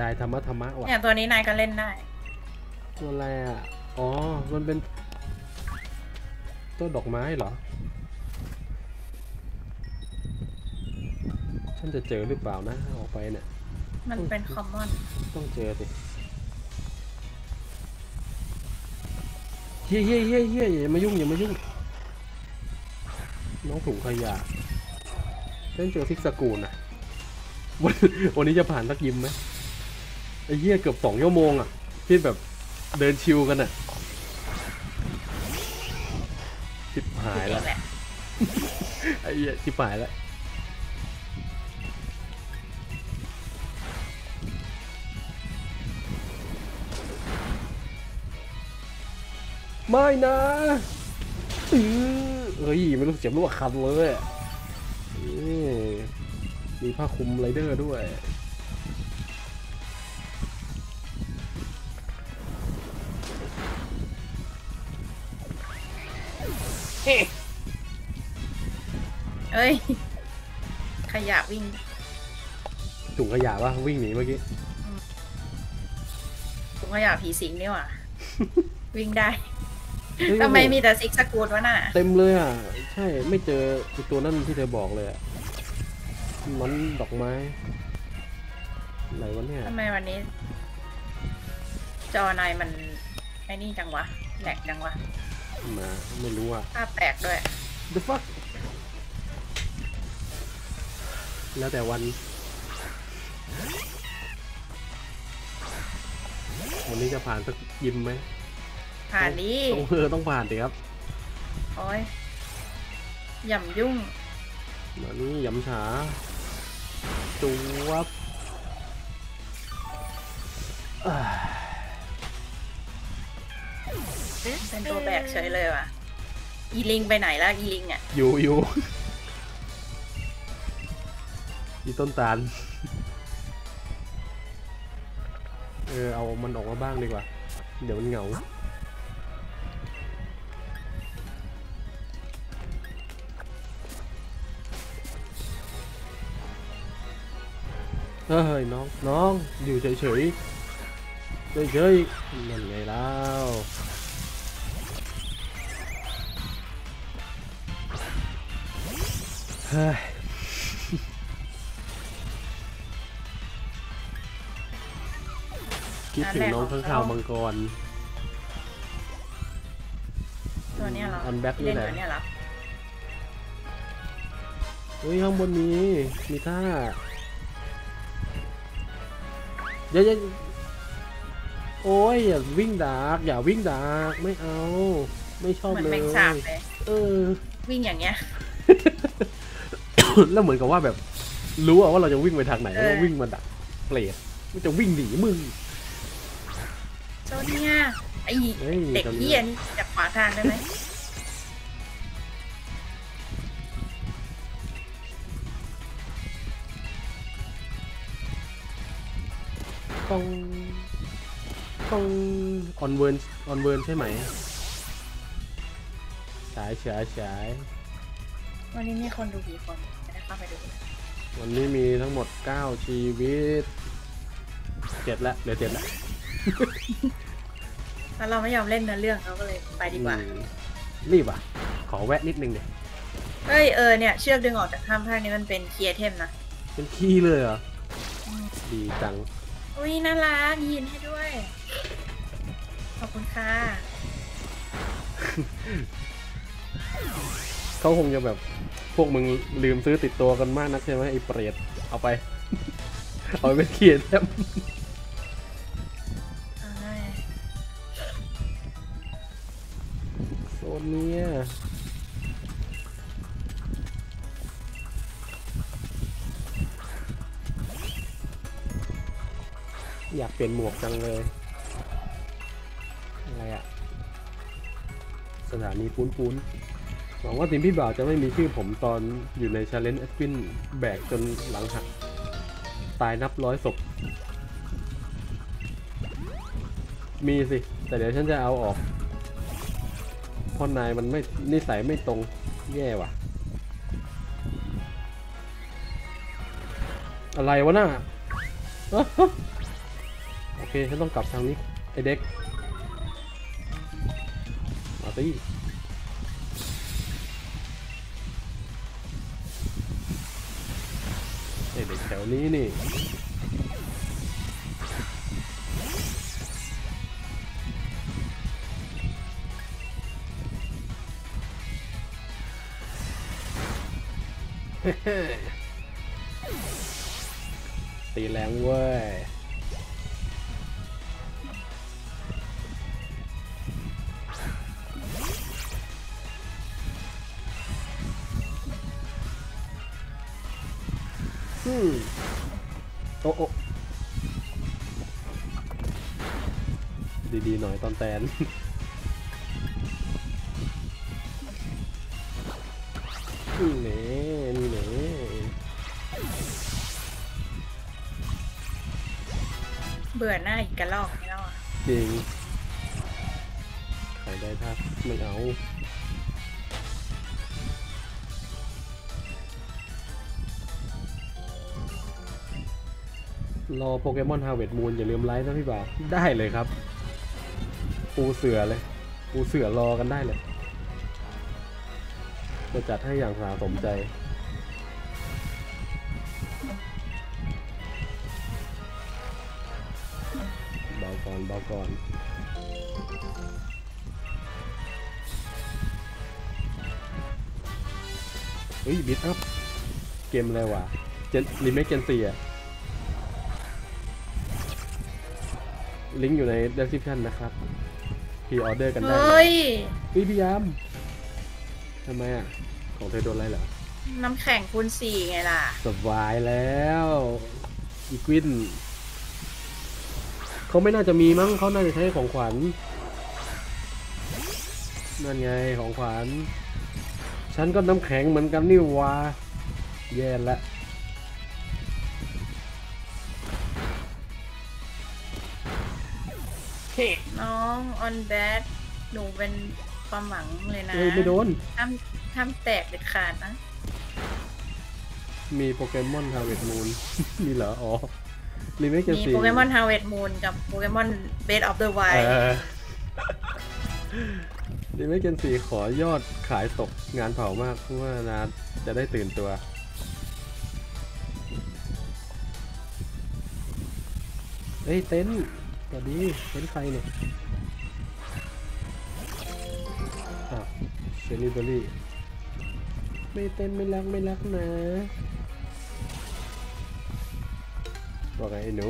ดายธรรมะธรรมะว่ะเนี่ยตัวนี้นายก็เล่นได้ ตัวอะไรอะ อ๋อ มันเป็นต้นดอกไม้เหรอ ฉันจะเจอหรือเปล่านะ ออกไปเนี่ย มันเป็นคอมมอน ต้องเจอสิเฮี้ยเฮี้ยเฮี้ยเฮี้ยอย่ามายุ่งอย่ามายุ่ง น้องถุงขยะเล่นเจอซิกสกูลนะวันวันนี้จะผ่านสักยิมไหมไอ้เหี้ยเกือบสองชั่วโมงอะที่แบบเดินชิวกันอะชิบหายแล้วแหละไอ้เหี้ยชิบหายแล้วไม่นะอื้อเฮ้ยไม่รู้สึกเจ็บรู้ว่าคันเลยอะนี่มีผ้าคลุมไรเดอร์ด้วย เอ้ย ขยะวิ่ง ถุงขยะวะวิ่งหนีเมื่อกี้ ถุงขยะผีสิงนี่หว่า วิ่งได้เฮ้ยทำไมโอ้โหมีแต่ซิกสกูดวะน่ะ เต็มเลยอะ ใช่ไม่เจอไอ้ตัวนั่นที่เธอบอกเลยอะ มันดอกไม้อะไรวะเนี่ยทำไมวันนี้ จอนายมันไอ้นี่จังวะแหลกจังวะ มาไม่รู้อะภาพแตกด้วย the fuck แล้วแต่วันวันนี้จะผ่านสักยิมไหมผ่านนี้ต้องเออต้องผ่านสิครับโอ้ยหย่ำยุ่งมานี่ยำฉาจูวบอ่า เป็นตัวแบกเฉยเลยว่ะ อีลิงไปไหนแล้วอีลิงอะ อยู่อยู่อีต้นตาล เออ เอามันออกมาบ้างดีกว่า เดี๋ยวมันเหงา เฮ้ย น้อง น้อง อยู่เฉยเฉยเฉยเฉยๆนั่นไงแล้ว เฮ้ยคิดถึงน้องข้างข่าวมังกร ตัวเนี้ยเหรออันแบ็คที่นี่เล่นแหละตัวเนี้ยเหรอเฮ้ยข้างบนมีมีท่าเดี๋ยวๆโอ้ยอย่าวิ่งดากอย่าวิ่งดากไม่เอา ไม่ชอบเหมือนเลยแมงสาบเลย เออ วิ่งอย่างเงี้ย แล้วเหมือนกับว่าแบบรู้อะว่าเราจะวิ่งไปทางไหนเออแล้ววิ่งมาดักเปรตมันจะวิ่งหนีมึงโซเนียไอเฮ้ยเด็กตอนนี้เหี้ยนี่จะขวางทางได้ไหมต้องต้องออนเวิร์นออนเวิร์นใช่ไหมฉายฉายฉายวันนี้มีคนดูกี่คนจะได้ เข้าไปดูวันนี้มีทั้งหมด 9 ชีวิตเจ็ดละเหลือเจ็ดละแล้วเราไม่ยอมเล่นเนื้อเรื่องเราก็เลยไปดีกว่าอืมรีบอะ ขอแวะนิดนึงเดี๋ยวเฮ้ยเออเนี่ยเชือกดึงออกจากถ้ำท่านี้มันเป็นเคียร์เทมนะ เป็นขี้เลยเหรอ ดีจัง อุ้ยน่ารักยินให้ด้วย ขอบคุณค่ะเขาคงจะแบบ พวกมึงลืมซื้อติดตัวกันมากนักใช่ไหมไอ้เปรตเอาไป เอาไปเป็นเขียนแทมเอาให้โซนเนี้ยอยากเปลี่ยนหมวกจังเลย อะไรอะสถานีปูนปูน หวังว่าทีมพี่บ่าวจะไม่มีชื่อผมตอนอยู่ใน challenge แอดวินแบกจนหลังหัก ตายนับร้อยศพ มีสิ แต่เดี๋ยวฉันจะเอาออกเพราะนายมันไม่นิสัยไม่ตรงแย่ว่ะ อะไรวะน่ะอ๊ะฮะเค ฉันต้องกลับทางนี้ ไอเด็ก มาสิ วนี้นี่ตีแรงเว้ย หน่อยตอนแตนนี่เน่นี่เน่เบื่อหน้าอีกกระลอกไม่แล้วอะจริงใครได้ถ้าไม่เอารอโปเกมอนฮา r เว t มูนอย่าลืมไลค์นะพี่บ่าวได้เลยครับ ปูเสือเลย ปูเสือรอกันได้เลยจะจัดให้อย่างสาสมใจเบาก่อนเบาก่อนเฮ้ยบิดอัพเกมอะไรวะเจนรีเมคเจนซีอะลิงก์อยู่ใน description นะครับ พีออเดอร์กันได้เฮ้ยเฮ้ยพี่ยามทำไมอะ ของเธอโดนอะไรเหรอ น้ำแข็งคูณสี่ไงล่ะ สบายแล้ว อีกวินเขาไม่น่าจะมีมั้งเขาน่าจะใช้ของขวัญ นั่นไงของขวัญ ฉันก็น้ำแข็งเหมือนกันนี่หวาแย่ละ องออนแบดหนูเป็นความหวังเลยนะเอ้ยไม่โดน ห้ามห้ามแตกเด็ดขาดนะ มีโปเกมอนฮา r เว t มูนมีเหรอ อ๋อรีเมคเจนมีซีโปเกมอนฮาวเว t มูนกับโปเกมอนเบสออฟเดอะไวเออรีเมคเจนซีขอยอดขายตกงานเผามาก เพราะว่านาจะได้ตื่นตัวเฮ้ย เต็นท์สวัสดี เต็นท์ใครเนี่ย อรี่เบอรี่ไม่เต้นไม่รักไม่รักนะว่าไงไอ้หนู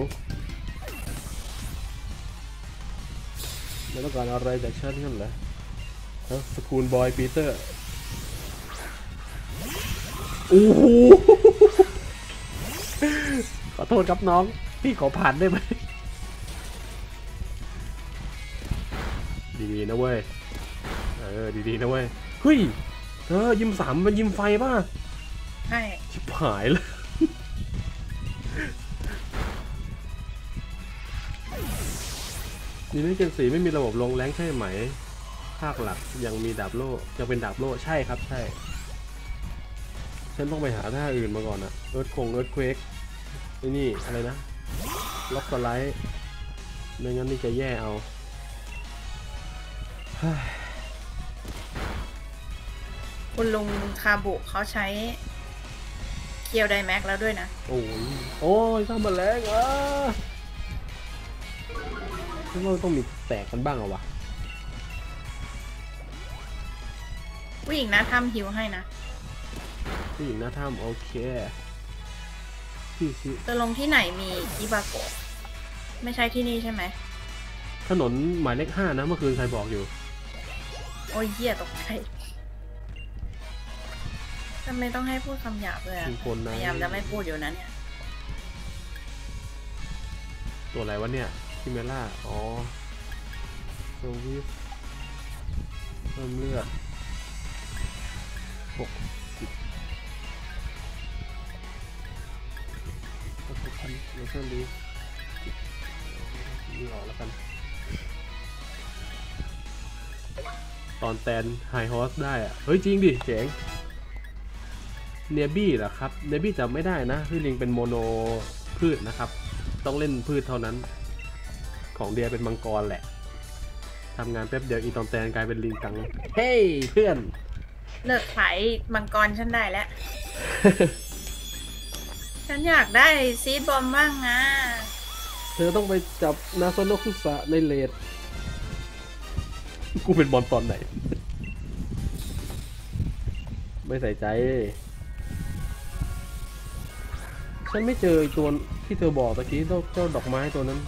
ไม่ต้องการอะไรจากฉันกันเหรอฮะสกูลบอยปีเตอร์โอ้โหขอโทษครับน้อง พี่ขอผ่านได้ไหมดีๆนะเว้ย เออ ดีๆนะเว้ย เฮ้ยเธอยิมสามมันยิมไฟป่ะใช่ชิบหายเลยนี่ไม่เกนสีไม่มีระบบลงแรงใช่ไหม ภาคหลักยังมีดาบโล่ยังเป็นดาบโล่ใช่ครับใช่ ฉันต้องไปหาท่าอื่นมาก่อนอะเอิร์ธคงเอิร์ธเควกไอ้นี่อะไรนะ ล็อกสไลด์ไม่งั้นนี่จะแย่เอาเฮ้ย คุณลุงคาบุเขาใช้เคียวไดแม็กแล้วด้วยนะ โอ้ย โอ้ยข้ามมาแรงอะฉันว่าต้องมีแตกกันบ้างเหรอวะผู้หญิงนะทำฮิวให้นะผู้หญิงหน้าถ้ำโอเคพี่ชิจะลงที่ไหนมีอิบาโกะไม่ใช่ที่นี่ใช่ไหม ถนนหมายเลขห้านะเมื่อคืนใครบอกอยู่ โอ้ยเหี้ยตกใจ ทำไมต้องให้พูดคำหยาบเลยอะมีคนนะพยายามจะไม่พูดอยู่นะเนี่ย ตัวอะไรวะเนี่ยคิเมล่า อ๋อโซวิสเพิ่มเลือดหกสิบหกสิบพันเลเซอร์ลีนี่ออกแล้วกัน ตอนแตนไฮฮอสได้อะเฮ้ย จริงดิ เจ๋ง เนบี้เหรอครับเนบี้จำไม่ได้นะพี่ลิงเป็นโมโนพืชนะครับ ต้องเล่นพืชเท่านั้น ของเดียเป็นมังกรแหละทำงานแป๊บเดียวอีตอนแตนกลายเป็นลิงกัง เฮ้ยเพื่อน เลิกขายมังกรฉันได้แล้ว ฉันอยากได้ซีดบอมบ้างนะเธอต้องไปจับนาโซโนคุสะในเลดกูเป็นบอลตอนไหน ไม่ใส่ใจ ฉันไม่เจอไอ้ตัวที่เธอบอกตะกี้เจ้าเจ้าดอกไม้ตัวนั้น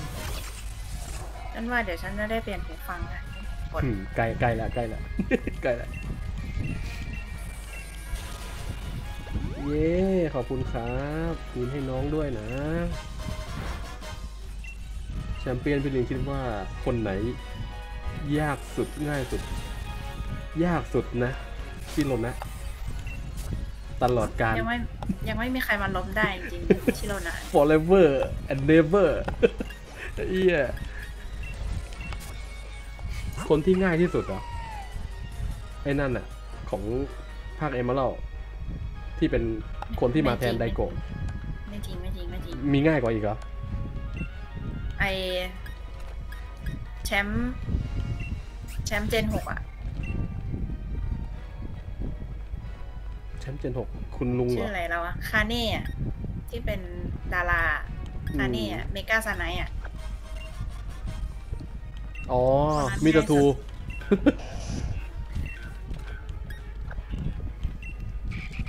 ฉันว่าเดี๋ยวฉันจะได้เปลี่ยนหูฟังอะกดอืมใกล้ใกล้ละใกล้ละใกล้ละเย้ขอบคุณครับคืนให้น้องด้วยนะแชมเปี้ยนพี่ลิงคิดว่าคนไหน ยากสุดง่ายสุด ยากสุดนะพี่ลมนะ ตลอดการยังไม่ยังไม่มีใครมาล้มได้จริงๆชิโรนะ forever and never เอียคนที่ง่ายที่สุดเหรอไอ้นั่นน่ะ ของภาคเอมเมอรัลที่เป็นคนที่มาแทนไดโกะไม่จริงไม่จริงไม่จริงมีง่ายกว่าอีกเหรอไอแชมป์แชมป์เจนหกอะ แชมป์เจนหกคุณลุงเหรชื่อออะไรแล้วอะคาเน่อะที่เป็นดาราอืมคาเน่อะเมกาซาไนอะ อ๋อคนนั้นมีตาทู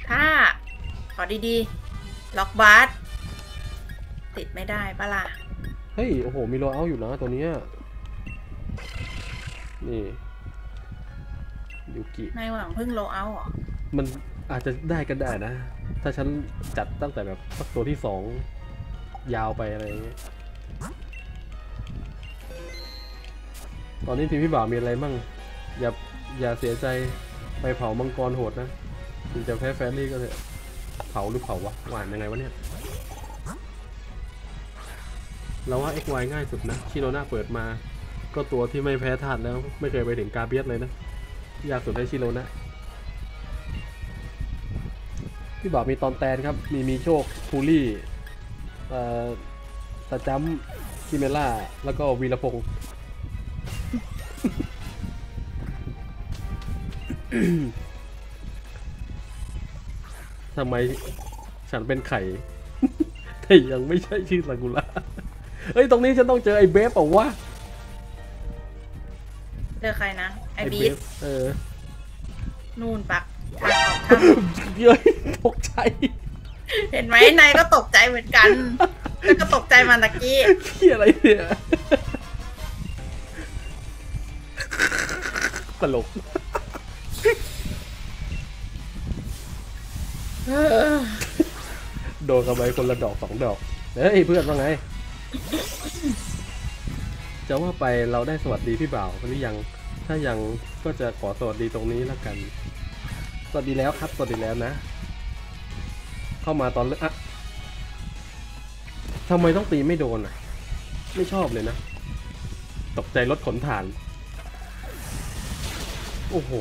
ถ้า ขอดีๆ ล็อกบาร์ติดไม่ได้ปะล่ะ เฮ้ย โอ้โห มีโรเอาอยู่นะตัวเนี้ย นี่ยูกิ นายหวังพึ่งโลเอาเหรอ มัน อาจจะได้ก็ได้นะ ถ้าฉันจัดตั้งแต่แบบสักตัวที่สองยาวไปอะไรเงี้ยตอนนี้ทีมพี่บ่าวมีอะไรมั่ง อย่าอย่าเสียใจไปเผามังกรโหดนะถึงจะแพ้แฟนลี่ก็เถอะเผาหรือเผาวะหวานยังไงวะเนี่ยเราว่า XY ง่ายสุดนะชิโรนาเปิดมา ก็ตัวที่ไม่แพ้ธาตุแล้ว ไม่เคยไปถึงกาเบียสเลยนะ ยากสุดให้ชิโรนะ พี่บอกมีตอนแตนครับ มีมีโชคพูลี่เอ่อตาจัมคิเมล่า แล้วก็วีรพงศ์ทำไมฉันเป็นไข่ แต่ยังไม่ใช่ชื่อซากุระเฮ้ย ตรงนี้ฉันต้องเจอไอ้เบฟเปล่าวะเจอใครนะ ไอบีเบทฟเออ นู่นปัก ทางออกถ้ำเย้ยตกใจ เห็นไหมนายก็ตกใจเหมือนกัน แล้วก็ตกใจมาตะกี้ที่อะไรเนี่ยตลกโดนกันไปคนละดอกสองดอก เฮ้ยเพื่อนว่าไง จะว่าไปเราได้สวัสดีพี่บ่าวหรือยัง ถ้ายังก็จะขอสวัสดีตรงนี้แล้วกัน สวัสดีแล้วครับ สวัสดีแล้วนะ เข้ามาตอนเริ่มอะทำไมต้องตีไม่โดนอะ ไม่ชอบเลยนะ ตกใจรถขนถ่าน โอ้โห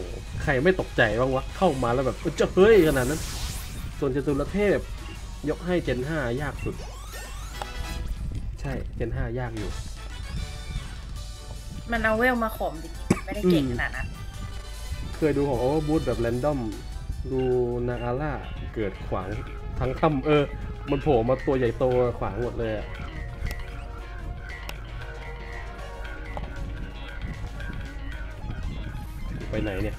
ใครไม่ตกใจบ้างวะ เข้ามาแล้วแบบเอ้ยจะเฮ้ยขนาดนั้น ส่วนจตุรเทพ ยกให้เจนห้ายากสุด ใช่ เจนห้ายากอยู่ มันเอาเวลมาข่มจริไม่ได้เก่งขนาดนั้น เคยดูของโอเวอร์บูทแบบแรนดอมดูนาอาร่าเกิดขวางทั้งคำเออ มันโผล่มาตัวใหญ่โตขวางหมดเลยอะไปไหนเนี่ย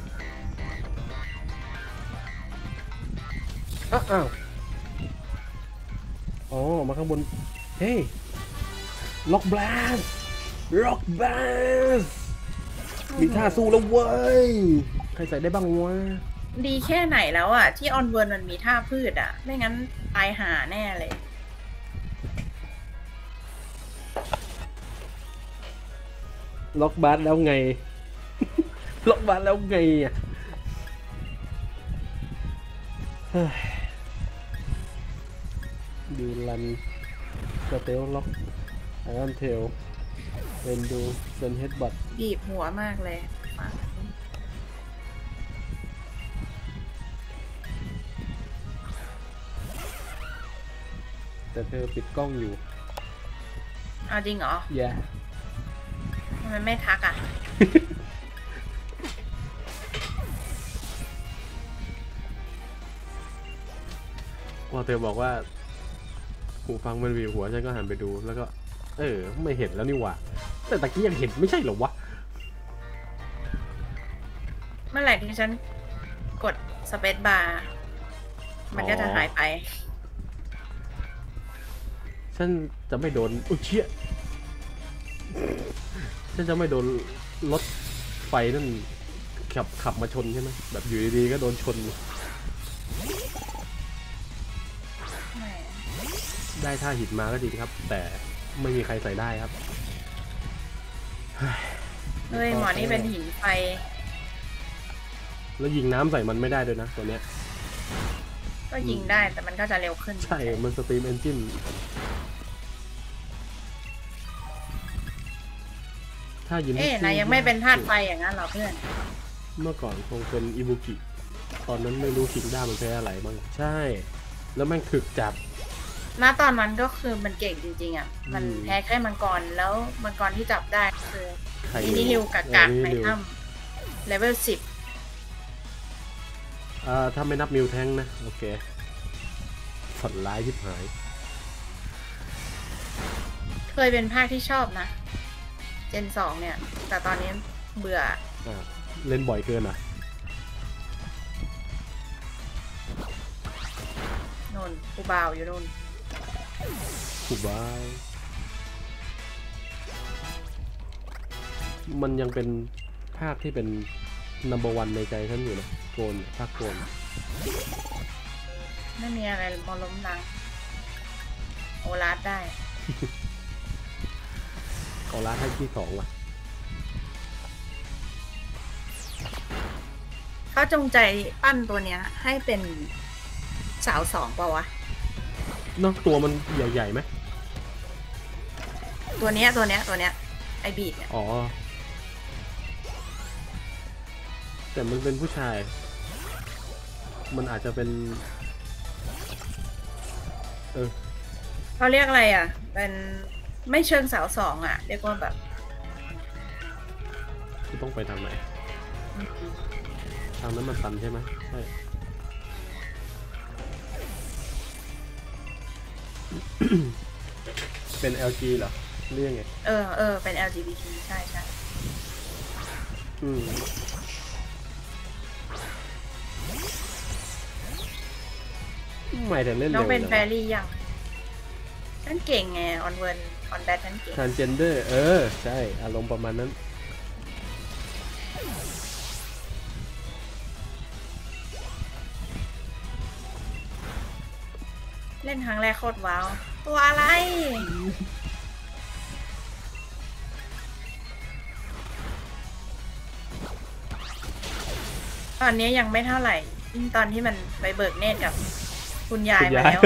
อ้าวอ๋อ มาข้างบน เฮ้ย ล็อกบลัสล็อกบลัสมีท่าสู้แล้วเว้ย ใครใส่ได้บ้างวะ ดีแค่ไหนแล้วอะ ที่ออนเวิร์นมันมีท่าพืชอะ ไม่งั้นตายหาแน่เลย ล็อกบาสแล้วไง ล็อกบาสแล้วไงอะเฮ้ยดูรันสเตลล็อกไอออนเทลเรนดูเซนเฮดบัตบีบหัวมากเลย แต่เธอปิดกล้องอยู่เอาจริงเหรอแย่มไม่ทักอะพอเธอบอกว่า หูฟังมันวีหัวฉันก็หันไปดูแล้วก็ เออ ไม่เห็นแล้วนี่หว่าแต่ตะกี้ยังเห็นไม่ใช่เหรอวะ เมื่อไหร่ที่ฉันกดสเปซบาร์มันก็จะหายไป ฉันจะไม่โดนอุ้ยเชี่ยฉันจะไม่โดนรถไฟนั่นขับขับมาชนใช่ไหมแบบอยู่ดีๆก็โดนชน ได้ท่าหินมาก็จริงครับ แต่ไม่มีใครใส่ได้ครับเฮ้ยหมอนี่เป็นหินไฟ แล้วยิงน้ำใส่มันไม่ได้ด้วยนะตัวเนี้ยก็ยิงได้แต่มันก็จะเร็วขึ้น ใช่ มัน Steam Engine นายินเอ๊ะนายยังไม่เป็นธาตุไฟอย่างนั้นเหรอเพื่อน เมื่อก่อนคงเป็นอิบุกิ ตอนนั้นไม่รู้คิงด้ามันใช้อะไรบ้างใช่ แล้วแม่งถึกจับณตอนนั้นก็คือมันเก่งจริงๆอะ มันอืมแพ้แค่มังกร แล้วมังกรที่จับได้คือใครมินิฮิวกากากเออในมินิฮิวถ้ำเลเวลสิบเอ่อถ้าไม่นับมิวแทงนะ โอเคฝันร้ายยิบหาย เคยเป็นภาคที่ชอบนะ เจนสองเนี่ย แต่ตอนนี้เบื่ออ่าเล่นบ่อยเกินอะ นนกูบาวอยู่นู่นถูกบ้าวมันยังเป็นภาคที่เป็น number one ในใจฉันอยู่นะโกนภาคโกนไม่มีอะไรมาล้มล้างโอลาสได้ ขอลาให้ที่สองว่ะเขาจงใจปั้นตัวเนี้ย ให้เป็นสาวสองเปล่าวะเนอกตัวมันใหญ่ๆไหมตัวเนี้ยตัวเนี้ยตัวเนี้ยไอบีดเนี่ยอ๋อ แต่มันเป็นผู้ชาย มันอาจจะเป็น เออ เขาเรียกอะไรอะ เป็น ไม่เชิงสาวสองอะเรียกว่าแบบที่ต้องไปทางไหนทางนั้นมันตันใช่ไหมใช่เป็น LG เหรอเรียกไงเออเออเป็น LGBT ใช่ใช่อืมไม่แต่เล่นน้เร็องวเป็นลยแฟรี่ยังฉันเก่งไงออนเวิร์น ออนแบทฉันเก่งทานเจนเดอร์เออ ใช่ อารมณ์ประมาณนั้น เล่นครั้งแรกโคตรว้าว ตัวอะไร ตอนนี้ยังไม่เท่าไหร่ยิ่งตอนที่มันไปเบิกเนตรกับคุณยายคุณมาย้ายแล้ว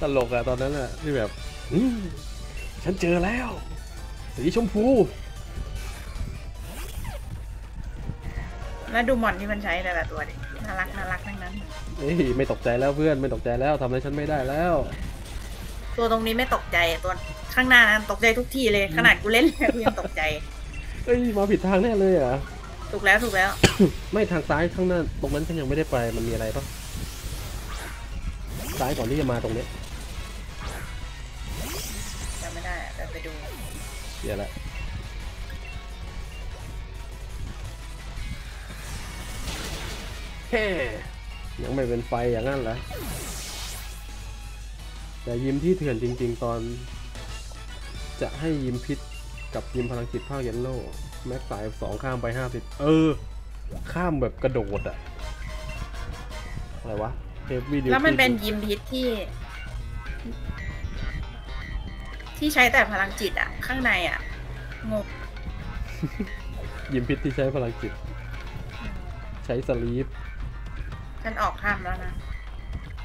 ตลกอะตอนนั้นอะที่แบบอืมฉันเจอแล้ว สีชมพู แล้วดูหมอนที่มันใช้แต่ละตัวดิน่ารักน่ารักทั้งนั้น เอ้ยไม่ตกใจแล้วเพื่อนไม่ตกใจแล้วทำอะไรฉันไม่ได้แล้ว ตัวตรงนี้ไม่ตกใจตัวข้างหน้านั้นตกใจทุกทีเลย ขนาดกูเล่นแล้วกูยังตกใจ เอ้ยมาผิดทางแน่เลยเหรอะ ถูกแล้วถูกแล้ว ไม่ทางซ้ายข้างหน้าตรงนั้นฉันยังไม่ได้ไปมันมีอะไรปะ ซ้ายก่อนที่จะมาตรงเนี้ยจำไม่ได้อะเดี๋ยวไปดูเดี๋ยวละแฮ่ยังไม่เป็นไฟอย่างนั้นเหรอแต่ยิมที่เถื่อนจริง ๆ ตอน จะให้ยิมพิษกับยิมพลังจิตภาคเยนโลแม็กสายสองข้ามไปห้าสิบเออ ข้ามแบบกระโดดอะอะไรวะ เทปวิดีโอแล้วมันเป็นยิมพิษที่ ที่ใช้แต่พลังจิตอะข้างในอะงงยิมพิษที่ใช้พลังจิต ใช้สลีปฉันออกข้ามแล้วนะ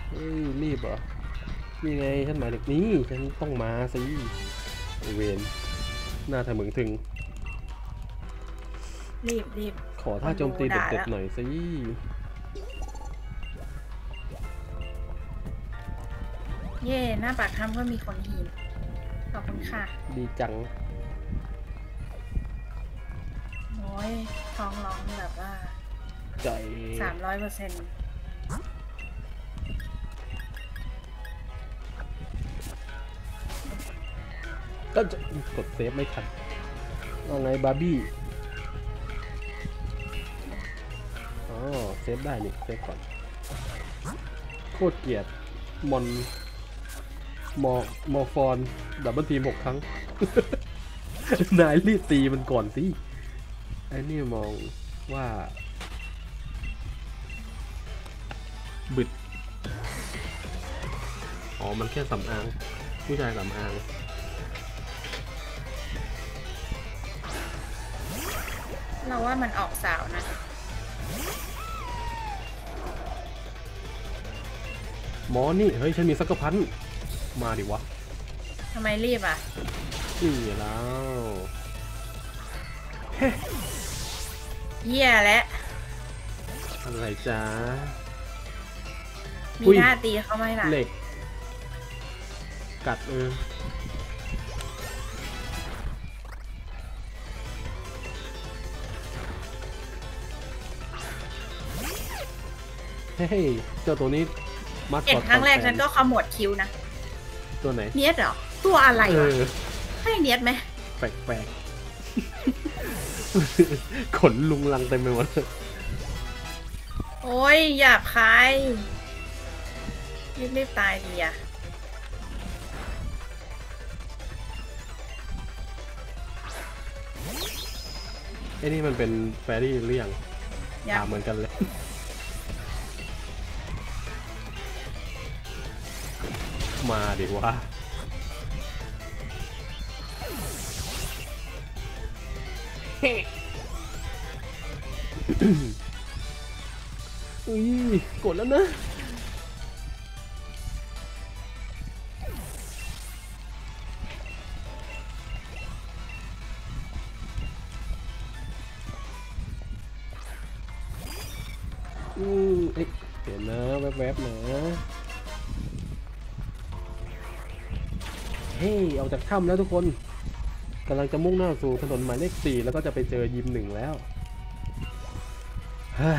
เฮ้ยรีบเหรอนี่ไงฉันหมายถึงนี่ฉันต้องมาสิไอเวนหน้าถมึงถึง รีบรีบขอท่าโจมตีด่าเด็ดแล้วๆหน่อยสิ เย่หน้าปากถ้ำก็มีคนหินขอบคุณค่ะ ดีจังยท้องร้องแบบว่าใจสามร้อยเปอร์เซ็นต์ก็จะกด save ไม่ทันว่าไงบาร์บี้ อ๋อ save ได้นี่ save ก่อน โคตรเกลียดมอน มอมอฟอน Double Team หกครั้ง นายรีบตีมันก่อนสิไอ้นี่มองว่า บึด อ๋อ มันแค่สำอาง ผู้ชายสำอางเราว่ามันออกสาวนะหมอนี่ เฮ้ย ฉันมีสักกะพัน มาดิวะทำไมรีบอะนี่แล้วเหี้ยและอะไรจ้ามีอุ้ยท่าตีเขาไหมล่ะเหล็ก กัดเออเฮ้ยเจ้าตัวนี้มัดเห็นครั้งแรกฉันก็ขมวดคิ้วนะ ตัวไหน เนียดเหรอ ตัวอะไรเอวะอให้เนียดไหม แปลกๆ ขนลุงลังเต็มไปหมด โอ้ยหยาบคายรีบรีบๆตายดีอะไอ้นี่มันเป็นแฟรี่หรือยังหยาตาบมเหมือนกันเลย มาดิวะอุ้ยกดแล้วนะอืมเอ้ยเห็นนะแวบๆนะ เฮ้ออกจากถ้ำแล้วทุกคนกำลังจะมุ่งหน้าสู่ถนนหมายเลขสี่แล้วก็จะไปเจอยิมหนึ่งแล้วเฮ้